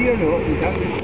Ja. Nog